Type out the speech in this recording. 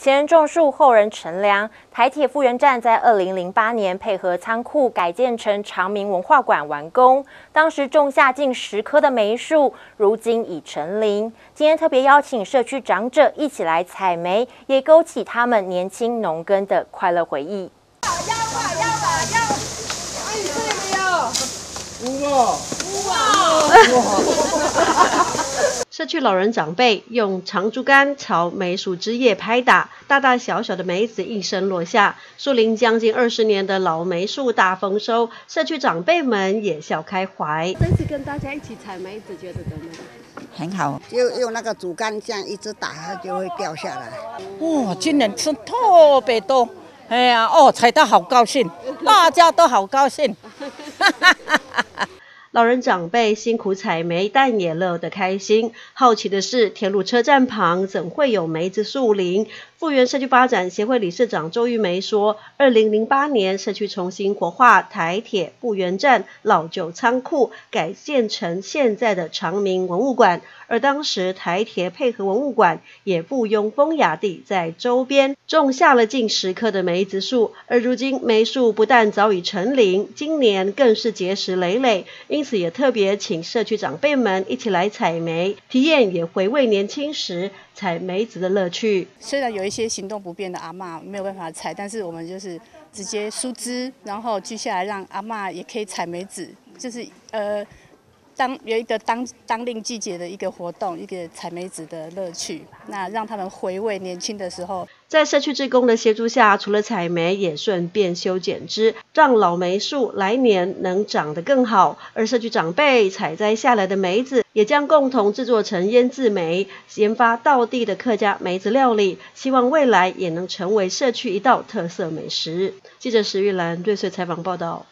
前人种树，后人乘凉。台铁复原站在二零零八年配合仓库改建成长明文化馆完工，当时种下近十棵的梅树，如今已成林。今天特别邀请社区长者一起来采梅，也勾起他们年轻农耕的快乐回忆。要吧要吧要！哎，这里没有。哇哇！社区老人长辈用长竹竿朝梅树枝叶拍打，大大小小的梅子应声落下。树龄将近二十年的老梅树大丰收，社区长辈们也笑开怀。这次跟大家一起采梅子，觉得怎么样？很好，就用那个竹竿这样一直打，它就会掉下来。哇，今年吃特别多，哎呀，哦，采到好高兴，大家都好高兴。老人长辈辛苦采梅，但也乐得开心。好奇的是，铁路车站旁怎会有梅子树林？复原社区发展协会理事长周玉梅说：“二零零八年，社区重新活化台铁复原站老旧仓库，改建成现在的长明文物馆。而当时台铁配合文物馆，也附庸风雅地在周边种下了近十棵的梅子树。而如今梅树不但早已成林，今年更是结实累累。因也特别请社区长辈们一起来采梅，体验也回味年轻时采梅子的乐趣。虽然有一些行动不便的阿嬷没有办法采，但是我们就是直接疏枝，然后接下来让阿嬷也可以采梅子，就是呃。当有一个当当令季节的一个活动，一个采梅子的乐趣，那让他们回味年轻的时候。在社区职工的协助下，除了采梅，也顺便修剪枝，让老梅树来年能长得更好。而社区长辈采摘下来的梅子，也将共同制作成腌制梅，研发道地的客家梅子料理，希望未来也能成为社区一道特色美食。记者石玉兰瑞穗采访报道。